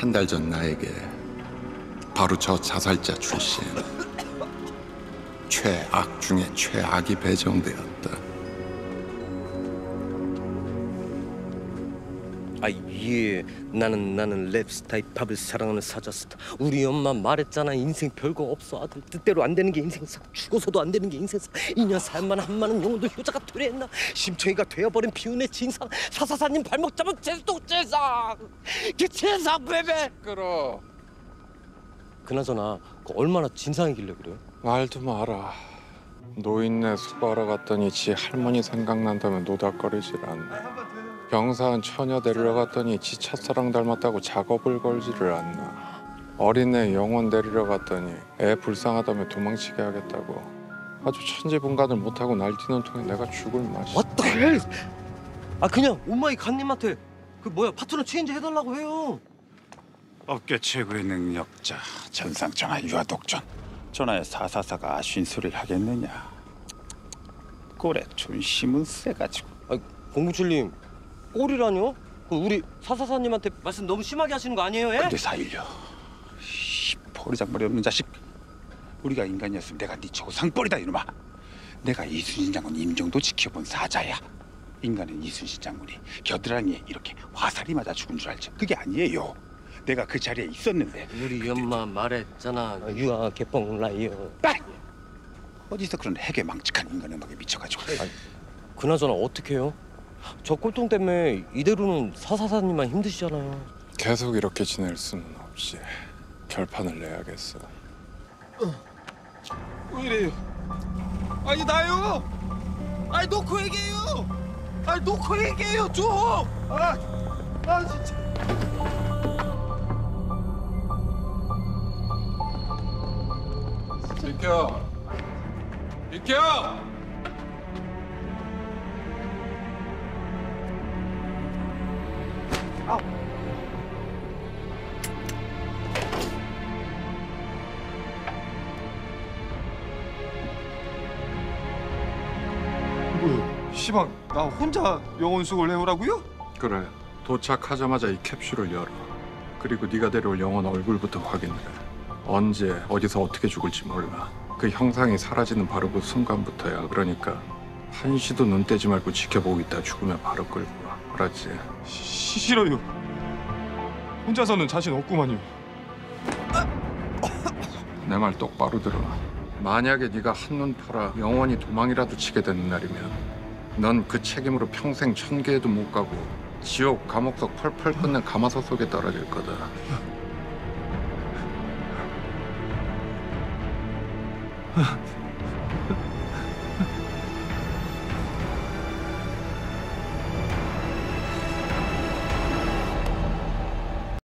한 달 전 나에게 바로 저 자살자 출신 최악 중에 최악이 배정되었다. 아 예, 나는 나는 랩 스타의 팝을 사랑하는 사자 스타. 우리 엄마 말했잖아 인생 별거 없어 아들 뜻대로 안 되는 게 인생사. 죽어서도 안 되는 게 인생사. 이년 살만 한 많은 영혼도 효자가 되랬나. 심청이가 되어버린 비운의 진상. 사사사님 발목 잡은 제도 제상. 그 제상 베베. 끌어 그나저나 그 얼마나 진상이길래 그래요? 말도 마라 노인네 수고하러 갔더니 지 할머니 생각난다면 노닥거리질 않나 병사한 처녀 데리러 갔더니 지 첫사랑 닮았다고 작업을 걸지를 않나. 어린애 영혼 데리러 갔더니 애 불쌍하다며 도망치게 하겠다고. 아주 천지분간을 못하고 날뛰는 통에 내가 죽을 맛이 왔다. 아 그냥 엄마이 간님한테 그 뭐야 파트너 체인지 해달라고 해요. 업계 최고의 능력자 전상전화 유아독전. 전화에 사사사가 쉰소리를 하겠느냐? 꼴에 존심은 세가지고. 아 공구칠님 꼴이라뇨? 그 우리 사사사님한테 말씀 너무 심하게 하시는 거 아니에요? 예? 근데 사일려. 이 포리장머리 없는 자식. 우리가 인간이었으면 내가 네 저거 상벌이다 이놈아. 내가 이순신 장군 임종도 지켜본 사자야. 인간은 이순신 장군이 겨드랑이에 이렇게 화살이 맞아 죽은 줄 알죠. 그게 아니에요. 내가 그 자리에 있었는데 우리 엄마 말했잖아. 유아 개뻥 라이어. 빨 어디서 그런 핵에 망측한 인간 음악에 미쳐가지고. 그나저나 어떡해요? 저 꼴통 때문에 이대로는 사사사님만 힘드시잖아요 계속 이렇게 지낼 수는 없지 결판을 내야겠어 왜 이래요? 아니 나요. 아니 놓고 얘기해요. 아니 놓고 얘기해요 좀. 아, 아 진짜. 비켜 비켜 시방 나 혼자 영혼 수고를 해오라고요? 그래 도착하자마자 이 캡슐을 열어 그리고 네가 데려올 영혼 얼굴부터 확인해 언제 어디서 어떻게 죽을지 몰라 그 형상이 사라지는 바로 그 순간부터야 그러니까 한시도 눈 떼지 말고 지켜보고 있다 죽으면 바로 끌고 와 알았지? 시, 싫어요. 혼자서는 자신 없구만요. 내 말 똑바로 들어 만약에 네가 한눈 팔아 영원히 도망이라도 치게 되는 날이면 넌 그 책임으로 평생 천계에도 못 가고 지옥 감옥석 펄펄 끓는 가마솥 속에 떨어질 거다